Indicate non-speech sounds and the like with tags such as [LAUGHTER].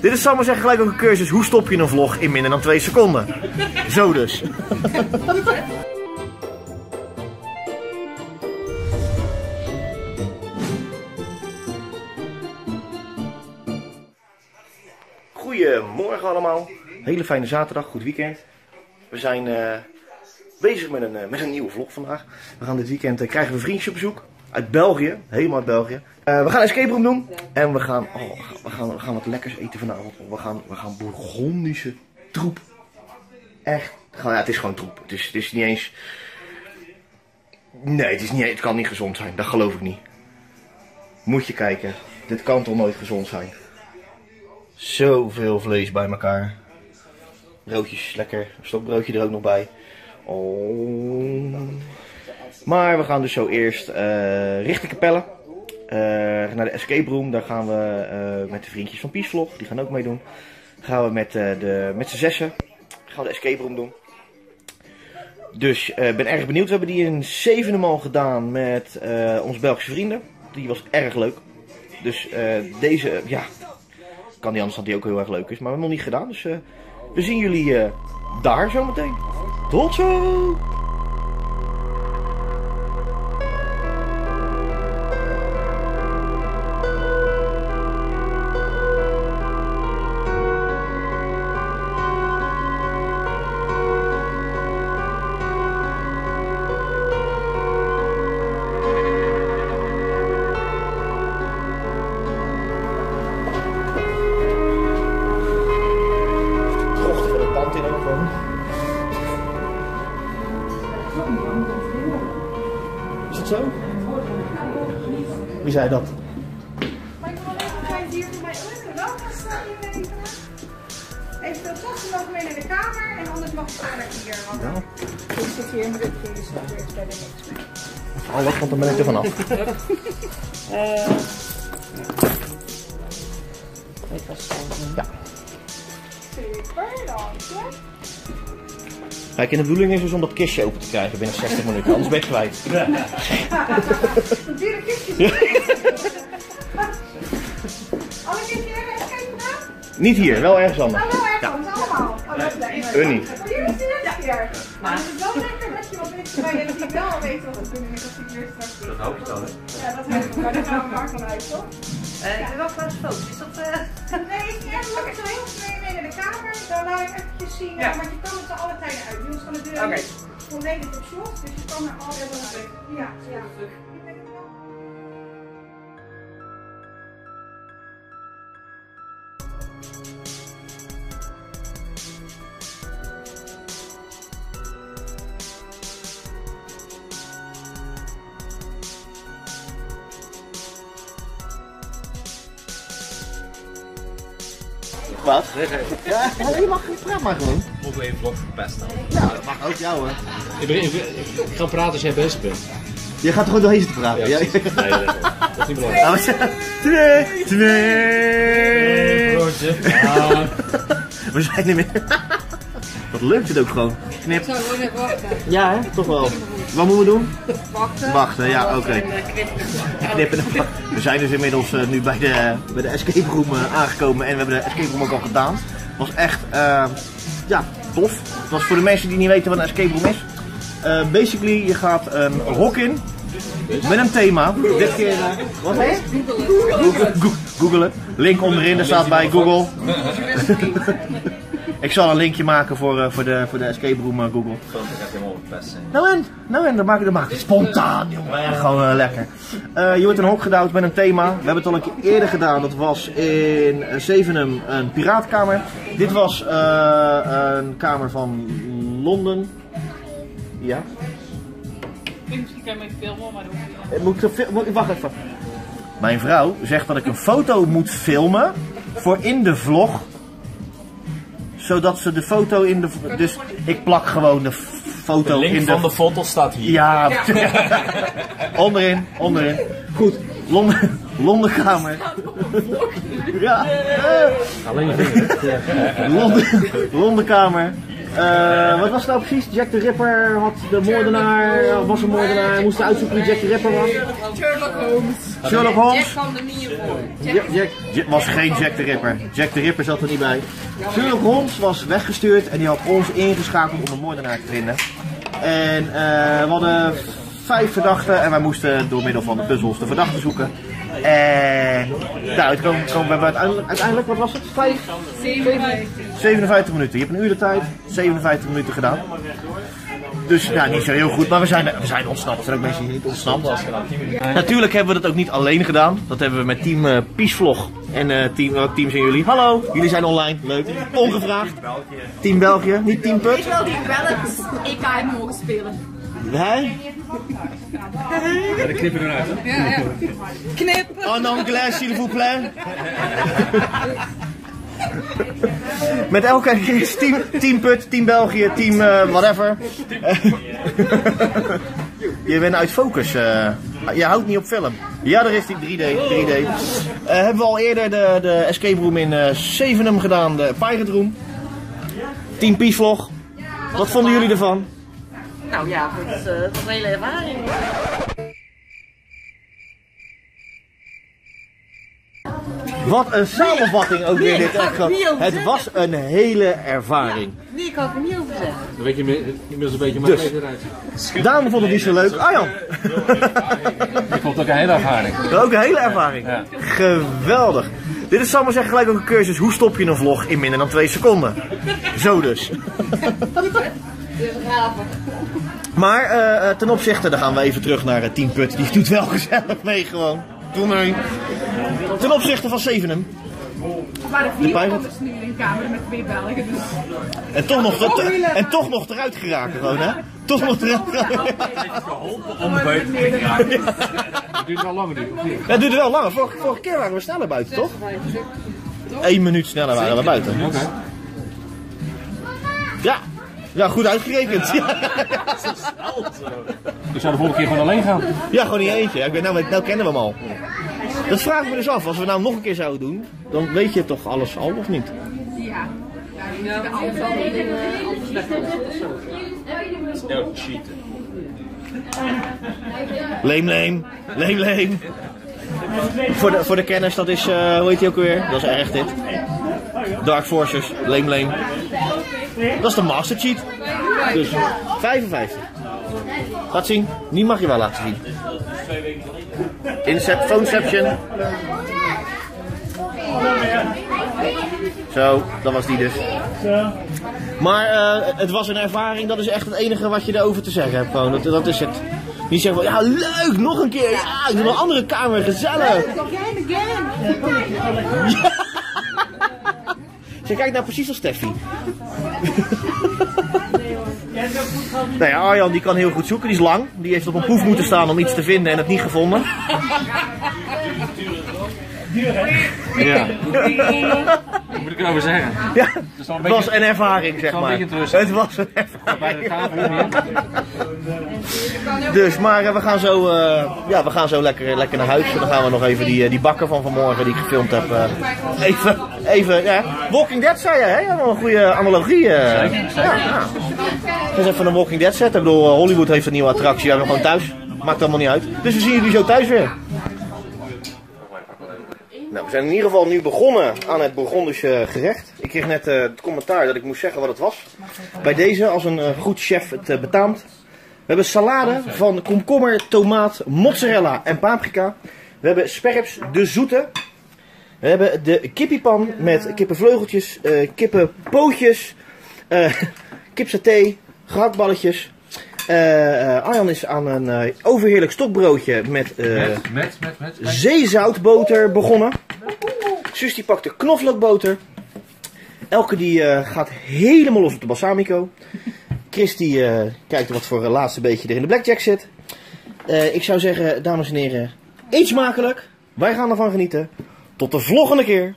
Dit is, zal maar zeggen, gelijk ook een cursus. Hoe stop je een vlog in minder dan 2 seconden? Zo dus. Goedemorgen allemaal. Hele fijne zaterdag, goed weekend. We zijn eh, bezig met een, eh, met een nieuwe vlog vandaag. We gaan dit weekend eh, krijgen we vriendjes op bezoek. Uit België, helemaal uit België. Eh, we gaan escape room doen. En we gaan, oh, we gaan, we gaan wat lekkers eten vanavond. We gaan, we gaan Bourgondische troep. Echt. Ja, het is gewoon troep. Het is, het is niet eens... Nee, het, is niet, het kan niet gezond zijn. Dat geloof ik niet. Moet je kijken. Dit kan toch nooit gezond zijn. Zoveel vlees bij elkaar. Broodjes, lekker. Stokbroodje er ook nog bij. Oh. Maar we gaan dus zo eerst eh richting Capelle. Eh, naar de escape room. Daar gaan we eh, met de vriendjes van Peacevlog. Die gaan ook meedoen. Gaan we met, de, met z'n zessen. Gaan de escape room doen. Dus ik ben erg benieuwd. We hebben die een zevende maal gedaan met onze Belgische vrienden. Die was erg leuk. Dus deze, ja, kan niet anders dat die ook heel erg leuk is. Maar we hebben nog niet gedaan. Dus we zien jullie daar zometeen. Tot zo! Ook gewoon. Is het zo? Wie zei dat? Maar ik wil even hier voor mij. Even de tassen nog mee naar de kamer en anders mag ik naar hier. Want Ja. ik zit hier in de rugje, dus dat is verder niks meer. Oh, wat want dan ben ik er vanaf. [LAUGHS] Ja. Super, je. Kijk, en de bedoeling is dus om dat kistje open te krijgen binnen 60 minuten, anders ben ik kwijt. [LAUGHS] Dure kistjes. [LAUGHS] Alle kistjes even gedaan? Niet hier, wel ergens anders. Oh, wel echt, Ja. want allemaal. Oh, dat is hier is de eerste keer. Maar het is wel lekker dat je wat mensen bij hebt die wel weten wat we kunnen. Ik als hier straks. Dat hoop ik dan, hè? Ja, dat weet ik. Maar daar gaan we maar vanuit, toch? Eh, ik ben wel claustrofobisch. Is dat... eh, Nee, ik heb nog zo heel snel mee naar de kamer. Dan laat ik eventjes zien. Ja. Want je kan het er alle tijden uit. Is van de deur Oké. niet volledig op slot. Dus je kan er altijd wel uit. Ja, ja. Ik ben er wel. Wat? Ja, je mag praat maar gewoon. Mogen we even vlog verpesten? Ja, dat mag ook jou hoor. Ik, ben, ik, ben- ik ga praten als jij bezig bent. Je gaat er gewoon doorheen zitten praten. Ja. Nee, dat is, dat is niet belangrijk. Twee, twee. Ah, [LAUGHS] We zijn er weer. Wat leuk dit ook gewoon. Knip. Zo, gewoon even wachten. Ja, hè? toch wel. Wat moeten we doen? Wachten. Wachten, ja, oké. En, eh, knippen. We zijn dus inmiddels eh, nu bij de, bij de escape room eh, aangekomen en we hebben de escape room ook al gedaan. Het was echt, ja, tof. Het was voor de mensen die niet weten wat een escape room is. Basically, je gaat een hok in met een thema. Dit keer, wat is het? Google. Go- Googelen. Link onderin, daar staat bij Google. Ik zal een linkje maken voor, eh, voor, de, voor de escape room eh, Google. Film gaat helemaal verpest zijn. Nou en, nou en, dan maak ik dat maak ik spontaan, jongen. Gewoon eh, lekker. Eh, je wordt een hok gedouwd met een thema. We hebben het al een keer eerder gedaan. Dat was in Zevenum een piraatkamer. Dit was eh, een kamer van Londen. Ja. Misschien kan je me filmen, maar dat ik, moet ik- wacht even. Mijn vrouw zegt dat ik een foto moet filmen voor in de vlog. Zodat ze de foto in de... Dus ik plak gewoon de foto De link in de... van de foto staat hier. Ja, [LAUGHS] onderin, onderin. Goed, Londen, Londenkamer. Ja, alleen. Londen, Londenkamer. Eh, wat was het nou precies? Jack the Ripper had de moordenaar, was een moordenaar, we moesten uitzoeken wie Jack the Ripper was. Sherlock Holmes. Sherlock Jack Holmes? kwam er niet in. Jack Ja, Jack, Jack was geen Jack the Ripper. Jack the Ripper zat er niet bij. Sherlock Holmes was weggestuurd en die had ons ingeschakeld om een moordenaar te vinden. En eh, we hadden vijf verdachten en wij moesten door middel van de puzzels de verdachten zoeken. En nou, het komen, komen we uiteindelijk, uiteindelijk, wat was het? Vijf? 57 minuten. Je hebt een uur de tijd, 57 minuten gedaan. Dus ja, niet zo heel goed, maar we zijn, we zijn ontsnapt. Er zijn ook mensen die niet ontsnapt. Natuurlijk hebben we dat ook niet alleen gedaan. Dat hebben we met team eh Piesvlog. En eh, team, welk team zijn jullie? Hallo, jullie zijn online. Leuk. Ongevraagd. Team België, niet Team Put. Ik wil die wel eens EK hebben mogen spelen. Hè? Ja, de knippen eruit. Ja, ja. Knip. En anglais, s'il vous plaît. Met elke team, team Put, Team België, Team eh, whatever. Je bent uit focus. eh. je houdt niet op film. Ja, daar is die 3D. 3D. Eh, hebben we al eerder de, de escape room in Zevenum gedaan, de Pirate Room. Team Peace Vlog. Wat vonden jullie ervan? Nou ja, het is een hele ervaring. Wat een samenvatting ook weer dit. ik Het was een hele ervaring. Nee, ik had er niet over zeggen. Dan weet je inmi- inmiddels een beetje mijn Dus. eruit. Dame vond het niet zo leuk. Arjan, Ik [LAUGHS] vond het ook een hele ervaring. ook een hele ervaring. Ja. Geweldig. Dit is, zal ik maar zeggen, gelijk ook een cursus. Hoe stop je een vlog in minder dan twee seconden? Zo dus. [LAUGHS] Maar eh, eh, ten opzichte, dan gaan we even terug naar uh, Team Put. Die doet wel gezellig mee gewoon. Doe mee. Ten opzichte van Zevenum. Er waren vier anders nu in de kamer met twee Belgen. Dus En toch nog, te- en toch nog eruit geraken gewoon, hè? Toch nog eruit geraken. Om buiten te gaan. Het duurt wel langer nu, of niet? Ja, het duurde wel langer. Vorige, vorige keer waren we sneller buiten, toch? Eén minuut sneller waren we buiten. Oké. Ja. Ja, goed uitgerekend. Ja, Ik zou de volgende keer gewoon alleen gaan. ja gewoon niet eentje. Ik weet, nou, nou kennen we hem al. Dat vraag ik me dus af. Als we nou nog een keer zouden doen, dan weet je toch alles al of niet? ja. Zo. Cheaten. Leem, leem. Leem, leem. Voor de, voor de kenners, dat is, eh, hoe heet die ook alweer? Dat is erg dit. Dark Forces, leem, leem. Dat is de master cheat. Dus 55. Laat zien. Die mag je wel laten zien. Incep, phoneception. Zo, dat was die dus. Maar eh, het was een ervaring, dat is echt het enige wat je erover te zeggen hebt. Gewoon. Dat, dat is het. Niet zeggen van, ja leuk, nog een keer. Ja, ik wil een andere kamer, gezellig. Ze kijkt nou precies als Steffi. [LAUGHS] nou ja, Arjan die kan heel goed zoeken, die is lang. Die heeft op een proef moeten staan om iets te vinden en het niet gevonden. Ja. [LAUGHS] [LAUGHS] Wat moet ik erover zeggen? Ja, is wel een het was beetje- een ervaring, zeg een maar. beetje. Het was een Bij de ervaring. tafel hier. Dus, maar eh, we gaan zo, eh, ja, we gaan zo lekker, lekker naar huis. En dan gaan we nog even die, eh, die bakker van vanmorgen die ik gefilmd heb. eh, even, even, ja. Walking Dead zei je, hè? Ja, wel een goede analogie. eh. Ja, ja. Dus even een Walking Dead zetten. Ik bedoel, eh, Hollywood heeft een nieuwe attractie. We hebben gewoon thuis. Maakt allemaal niet uit. Dus we zien jullie zo thuis weer. Nou, we zijn in ieder geval nu begonnen aan het Burgondische gerecht. Ik kreeg net eh, het commentaar dat ik moest zeggen wat het was. Bij deze, als een eh, goed chef het eh, betaamt. We hebben salade van komkommer, tomaat, mozzarella en paprika. We hebben sperps, de zoete. We hebben de kippiepan met kippenvleugeltjes, kippenpootjes, [LAUGHS] kipsaté, gehaktballetjes. Eh, Arjan is aan een eh, overheerlijk stokbroodje met Met, met, met, met. zeezoutboter begonnen. Sus die pakt de knoflookboter. Elke die gaat helemaal los op de balsamico. Chris die kijkt wat voor laatste beetje er in de blackjack zit. Ik zou zeggen, dames en heren, eet smakelijk. Wij gaan ervan genieten. Tot de volgende keer.